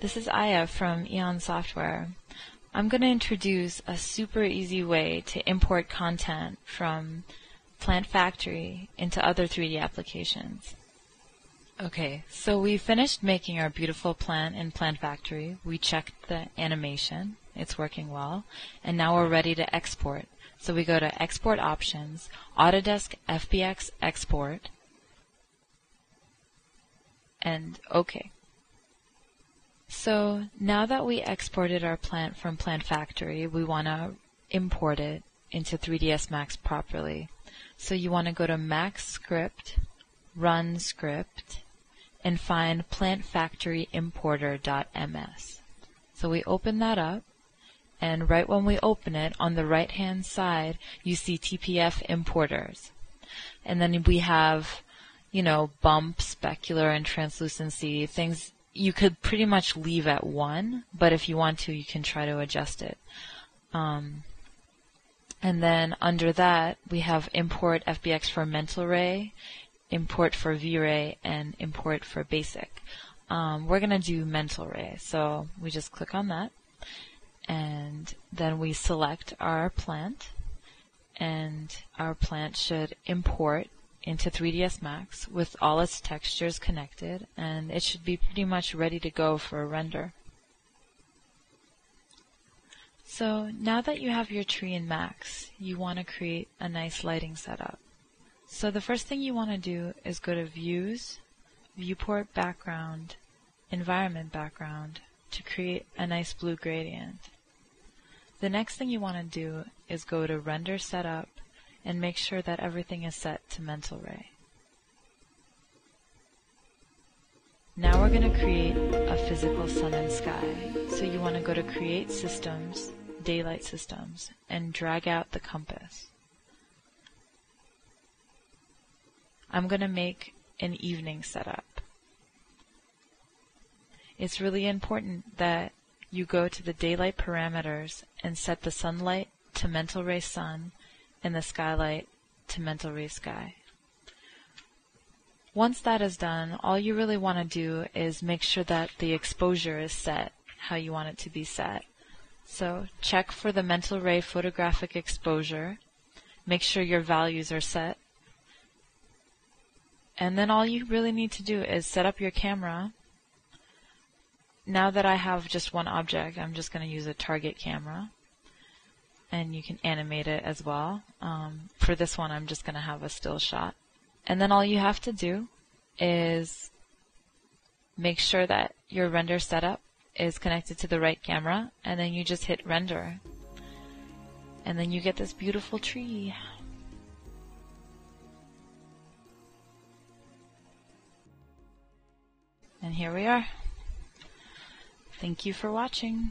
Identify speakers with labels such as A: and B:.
A: This is Aya from e-on Software. I'm going to introduce a super easy way to import content from Plant Factory into other 3D applications. Okay, so we finished making our beautiful plant in Plant Factory. We checked the animation. It's working well. And now we're ready to export. So we go to Export Options, Autodesk FBX Export, and OK. So now that we exported our plant from Plant Factory, we want to import it into 3ds Max properly. So you want to go to Max Script, Run Script, and find plantfactoryimporter.ms. So we open that up, and right when we open it, on the right hand side, you see TPF importers. And then we have, you know, bump, specular, and translucency, things you could pretty much leave at one, but if you want to, you can try to adjust it. Um, and then under that, we have import FBX for mental ray, import for V-Ray, and import for basic. Um, we're going to do mental ray, so we just click on that, and then we select our plant, and our plant should import into 3ds Max with all its textures connected, and it should be pretty much ready to go for a render. So now that you have your tree in Max, you want to create a nice lighting setup. So the first thing you want to do is go to Views, Viewport Background, Environment Background to create a nice blue gradient. The next thing you want to do is go to Render Setup and make sure that everything is set to Mental Ray. Now we're going to create a physical sun and sky. So you want to go to Create Systems, Daylight Systems, and drag out the compass. I'm going to make an evening setup. It's really important that you go to the daylight parameters and set the sunlight to mental ray sun and the skylight to mental ray sky. Once that is done, all you really want to do is make sure that the exposure is set how you want it to be set. So check for the mental ray photographic exposure. Make sure your values are set and then all you really need to do is set up your camera. Now that I have just one object, I'm just going to use a target camera. And you can animate it as well. Um, for this one, I'm just going to have a still shot. And then all you have to do is make sure that your render setup is connected to the right camera, and then you just hit render. And then you get this beautiful tree. And here we are. Thank you for watching.